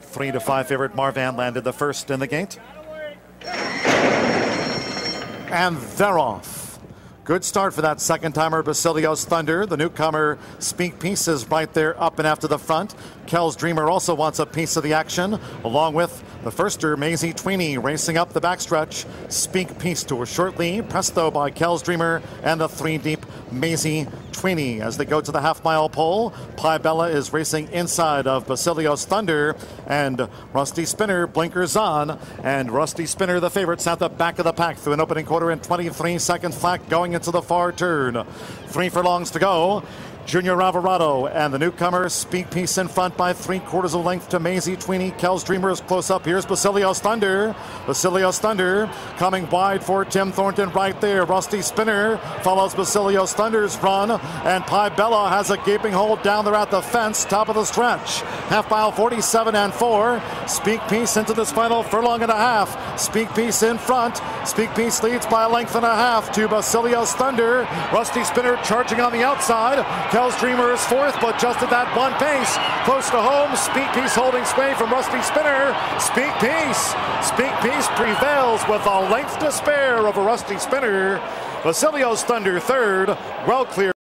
Three to five favorite Marvan landed the first in the gate. And they're off. Good start for that second timer, Basilio's Thunder. The newcomer, Speak Peace, is right there up and after the front. Kel's Dreamer also wants a piece of the action, along with the firster, Mazey Tweeney, racing up the backstretch. Speak Peace to a short lead. Presto by Kel's Dreamer and the three deep Mazey Tweeney as they go to the half mile pole. Pi Bella is racing inside of Basilio's Thunder and Rusty Spinner blinkers on. And Rusty Spinner, the favorites, at the back of the pack through an opening quarter in 23 seconds flat going into the far turn. Three furlongs to go. Junior Alvarado and the newcomer Speak Peace in front by three quarters of length to Mazey Tweeney. Kel's Dreamer is close up. Here's Basilio's Thunder. Basilio's Thunder coming wide for Tim Thornton right there. Rusty Spinner follows Basilio's Thunder's run. And Pi Bella has a gaping hole down there at the fence, top of the stretch. Half mile 47 and 4. Speak Peace into this final furlong and a half. Speak Peace in front. Speak Peace leads by a length and a half to Basilio's Thunder. Rusty Spinner charging on the outside. Kel's Dreamer is fourth, but just at that one pace. Close to home, Speak Peace holding sway from Rusty Spinner. Speak Peace. Speak Peace prevails with a length to spare over Rusty Spinner. Basilio's Thunder third, well clear.